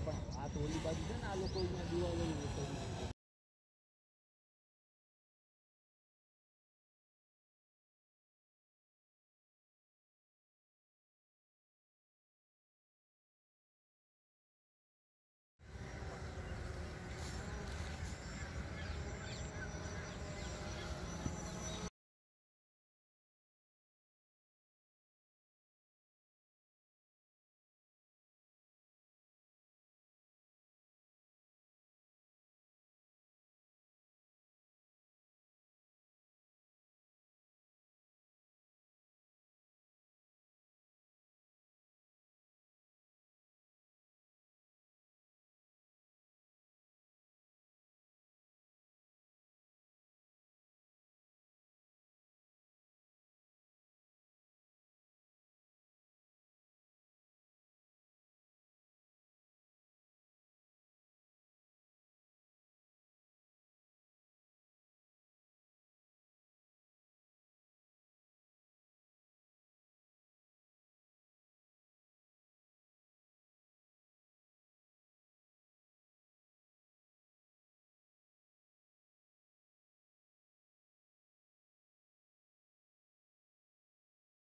આ પણ આ તો ઓલી બાજુ છે ને આ લોકો અહીંયા દિવાળી